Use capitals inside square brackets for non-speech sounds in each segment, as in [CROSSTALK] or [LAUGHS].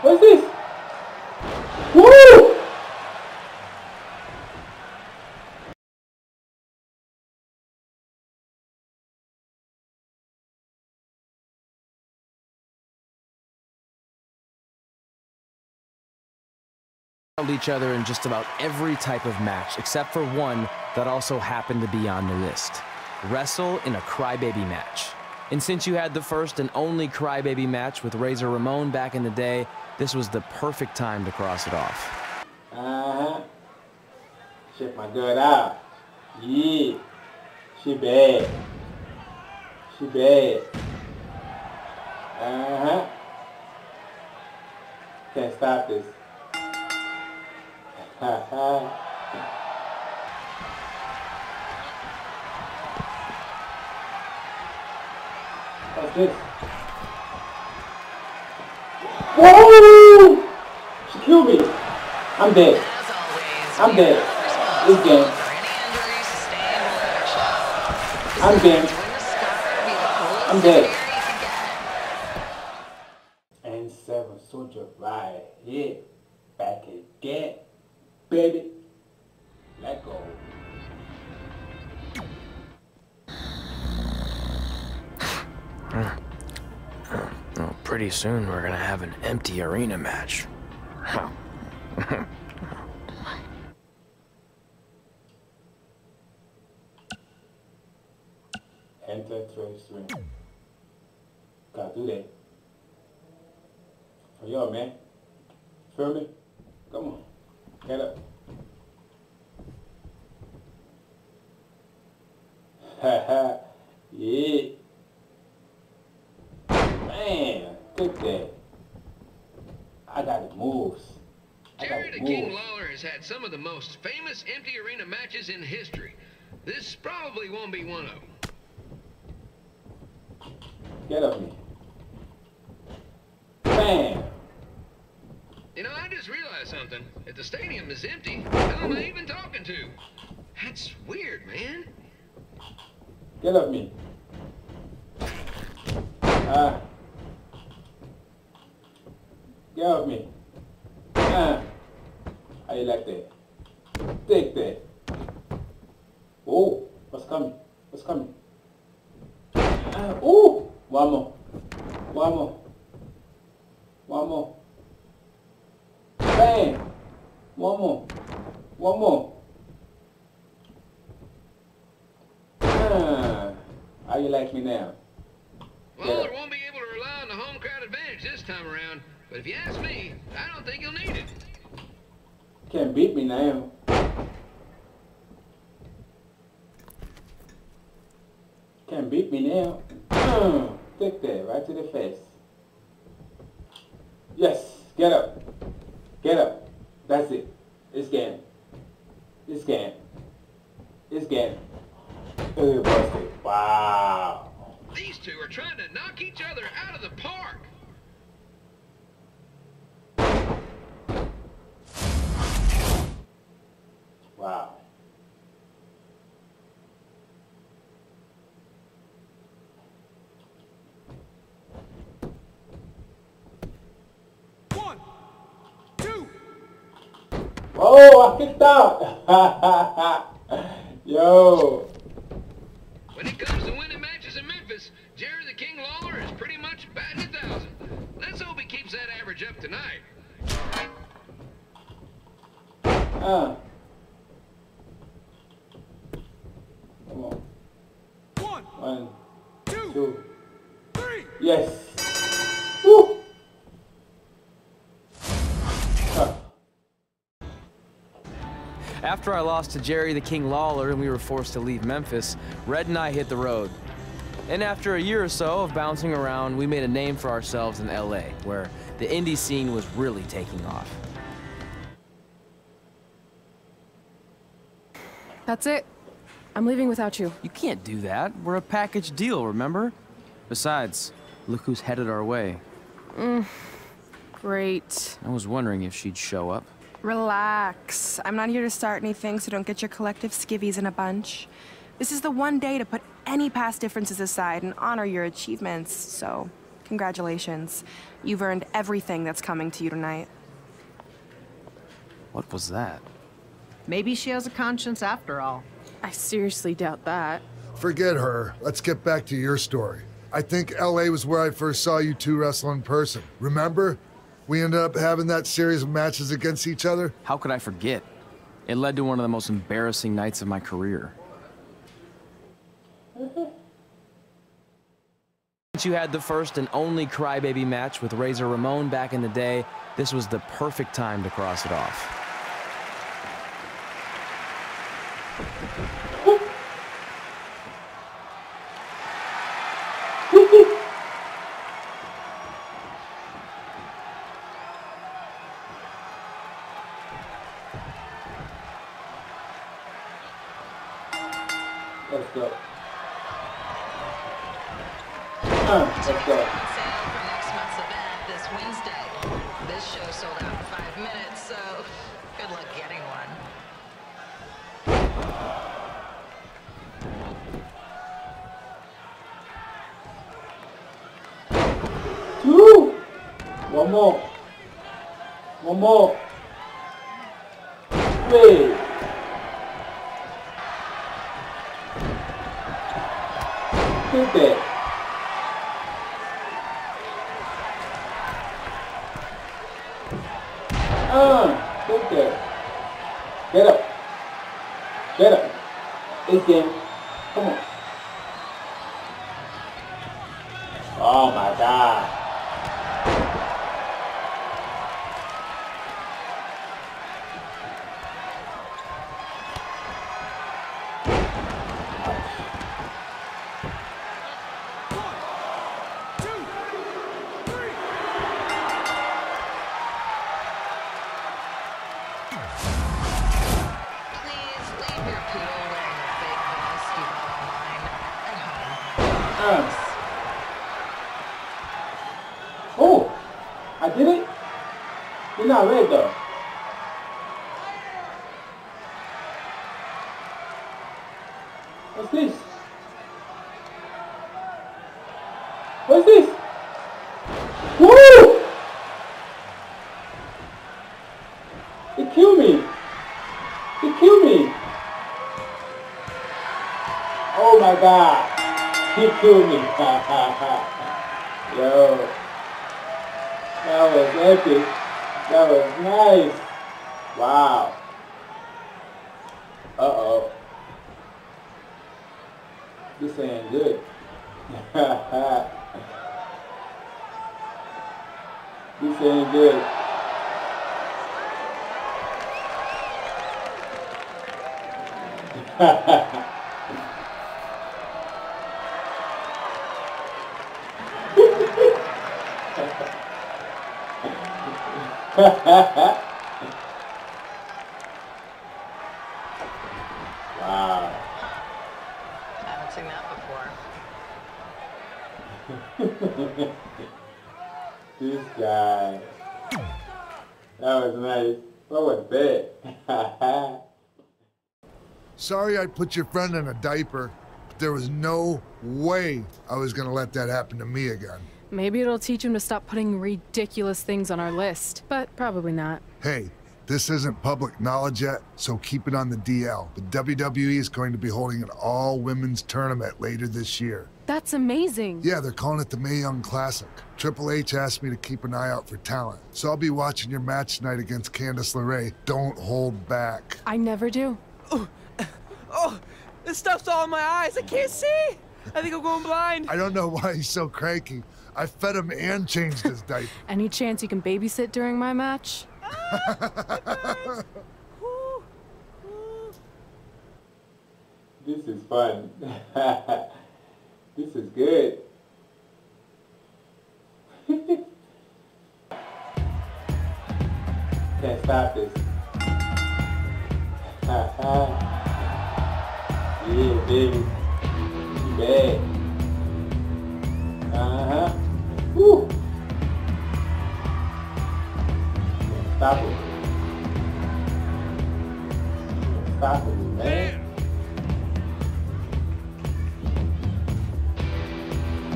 What's this? Woo! each other in just about every type of match, except for one that also happened to be on the list. Wrestle in a crybaby match. And since you had the first and only crybaby match with Razor Ramon back in the day, this was the perfect time to cross it off. Uh-huh. Check my gut out. Yeah. She bad. She bad. Uh-huh. Can't stop this. Ha [LAUGHS] ha. Whoa! She killed me. I'm dead. I'm dead. This game. I'm dead. I'm dead. Pretty soon we're gonna have an empty arena match. Enter trade stream. Gotta do that. For y'all, man. Feel me? Come on. Get up. Haha. yeah. Man, good that. I got moves. Jerry the King. Lawler has had some of the most famous empty arena matches in history. This probably won't be one of them. Get up me. Bam. You know, I just realized something. If the stadium is empty, who am I even talking to? That's weird, man. Get up me. Ah. Get up me. Ah. How you like that? Take that. Oh, what's coming? What's coming? Ah. Oh, one more. One more. One more. Bang. One more. One more. Ah. How you like me now? Lawler won't be able to rely on the home crowd advantage this time around, but if you ask me, I don't think he'll need it. Can't beat me now. Can't beat me now. [CLEARS THROAT] Take that right to the face. Yes, get up. Get up. That's it. It's game. It's game. It's game. Wow. These two are trying to knock each other out of the park. Wow. One, two. Oh, I kicked out. [LAUGHS] Yo. When it comes to winning matches in Memphis, Jerry the King Lawler is pretty much batting a thousand. Let's hope he keeps that average up tonight. Uh. After I lost to Jerry the King Lawler and we were forced to leave Memphis, Red and I hit the road. And after a year or so of bouncing around, we made a name for ourselves in LA, where the indie scene was really taking off. That's it. I'm leaving without you. You can't do that. We're a package deal, remember? Besides, look who's headed our way. Mm, great. I was wondering if she'd show up. Relax. I'm not here to start anything, so don't get your collective skivvies in a bunch. This is the one day to put any past differences aside and honor your achievements, so Congratulations. You've earned everything that's coming to you tonight. What was that? Maybe she has a conscience after all. I seriously doubt that. Forget her. Let's get back to your story. I think LA was where I first saw you two wrestle in person. Remember? We ended up having that series of matches against each other. How could I forget? It led to one of the most embarrassing nights of my career. Since [LAUGHS] you had the first and only Crybaby match with Razor Ramon back in the day, this was the perfect time to cross it off. Go. Uh, let's go. this show sold out in five minutes, so good luck getting one. One more. One more. Three. It. Ah, keep. Get up. Get up. It's game. Not red though. What's this? What's this? Woo! It killed me. It killed me. Oh my god. He killed me. Yo. That was epic. That was nice. Wow. Uh-oh. This ain't good. [LAUGHS] this ain't good. [LAUGHS] wow. I haven't seen that before. [LAUGHS] This guy. That was nice. What was that? [LAUGHS] Sorry I put your friend in a diaper, but there was no way I was gonna let that happen to me again. Maybe it'll teach him to stop putting ridiculous things on our list, but probably not. Hey, this isn't public knowledge yet, so keep it on the DL. The WWE is going to be holding an all women's tournament later this year. That's amazing. Yeah, they're calling it the Mae Young Classic. Triple H asked me to keep an eye out for talent, so I'll be watching your match tonight against Candice LeRae. Don't hold back. I never do. Oh, oh, this stuff's all in my eyes. I can't see. I think I'm going blind. I don't know why he's so cranky. I fed him and changed his diaper. [LAUGHS] Any chance you can babysit during my match? this is fun. [LAUGHS] this is good. [LAUGHS] Can't stop this. yeah, baby. You bad. Can't stop it. Can't stop it, man.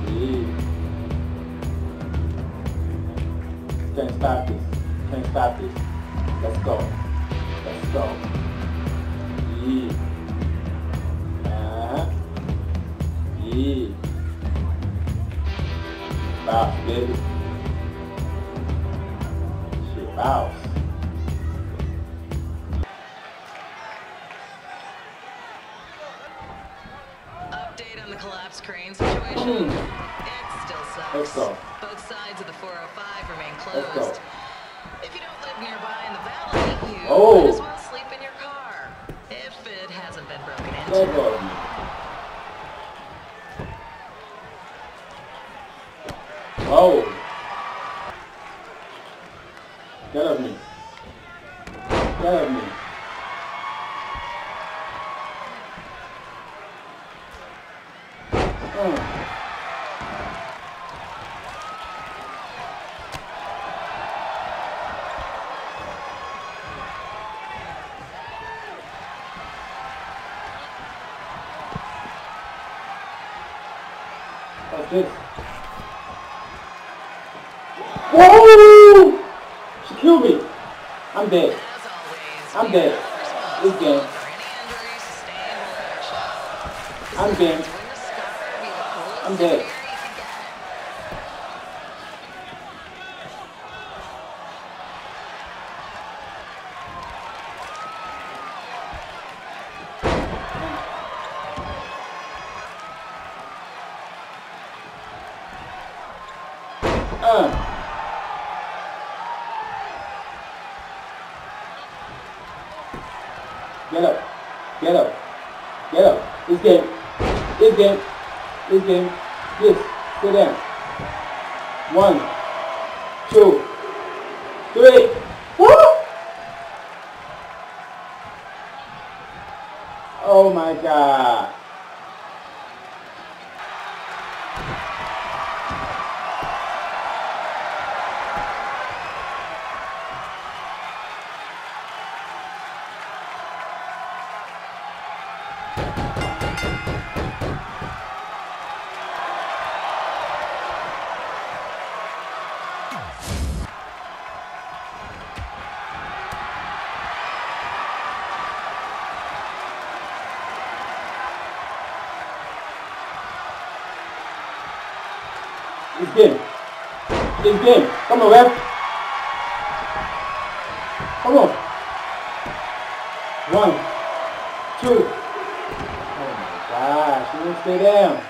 Yeah. Can't stop this. Can't stop this. Let's go. Let's go. Yeah. Uh-huh. Yeah. Bounce, baby. Bounce. Update on the crane situation. Hmm. It still sucks. Let's go. Both sides of the 405 remain closed. If you don't live nearby in the valley, you Oh. might as well sleep in your car. If it hasn't been broken into. Go. Oh. Get off me. Get off me. Mm. Whoa! She killed me. I'm dead. I'm we dead. are responsible This game. for Get up. Get up. Get up. This game. This game. This game. This. Sit down. One. Game. This game. Come on, ref. Come on. One. Two. Oh my gosh. You to stay down.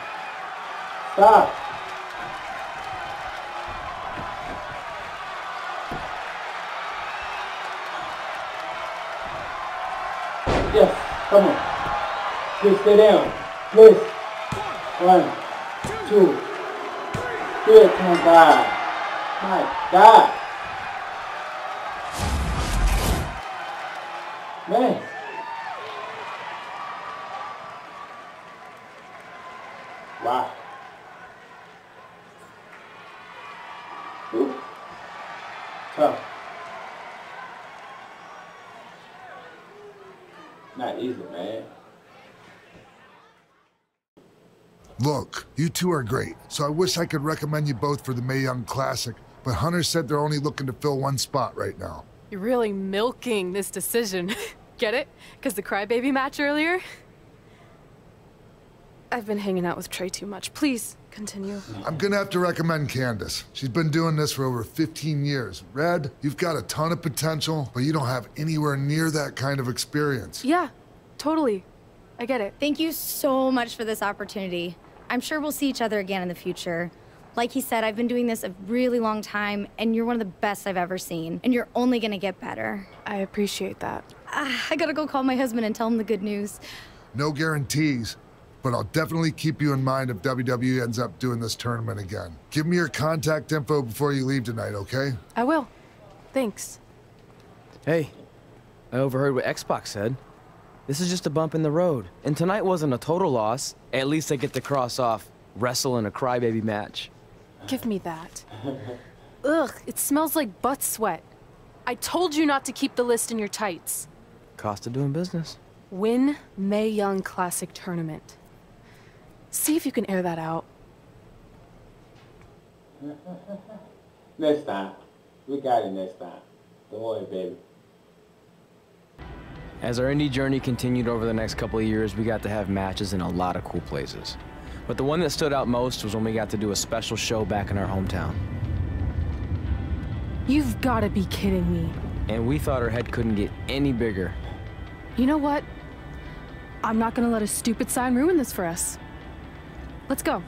Stop. Yes. Come on. Please stay down. Please. One. Two. Good, God. My God. Man. Wow. Ooh. Tough. Not easy, man. Look, you two are great, so I wish I could recommend you both for the Mae Young Classic, but Hunter said they're only looking to fill one spot right now. You're really milking this decision. [LAUGHS] Get it? Because the crybaby match earlier? I've been hanging out with Trey too much. Please, continue. I'm gonna have to recommend Candice. She's been doing this for over 15 years. Red, you've got a ton of potential, but you don't have anywhere near that kind of experience. Yeah, totally. I get it. Thank you so much for this opportunity. I'm sure we'll see each other again in the future. Like he said, I've been doing this a really long time, and you're one of the best I've ever seen. And you're only gonna get better. I appreciate that. Ah, I gotta go call my husband and tell him the good news. No guarantees, but I'll definitely keep you in mind if WWE ends up doing this tournament again. Give me your contact info before you leave tonight, okay? I will. Thanks. Hey, I overheard what Xbox said. This is just a bump in the road, and tonight wasn't a total loss. At least I get to cross off wrestle in a crybaby match. Give me that. Ugh, it smells like butt sweat. I told you not to keep the list in your tights. Cost of doing business. Win Mae Young Classic Tournament. See if you can air that out. Next time. We got it next time. Don't worry, baby. As our indie journey continued over the next couple of years, we got to have matches in a lot of cool places. But the one that stood out most was when we got to do a special show back in our hometown. You've got to be kidding me. And we thought our head couldn't get any bigger. You know what? I'm not gonna let a stupid sign ruin this for us. Let's go.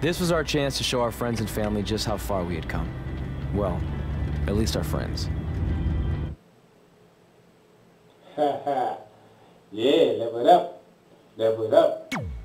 This was our chance to show our friends and family just how far we had come. Well, at least our friends. [LAUGHS] yeah, level up. Level up.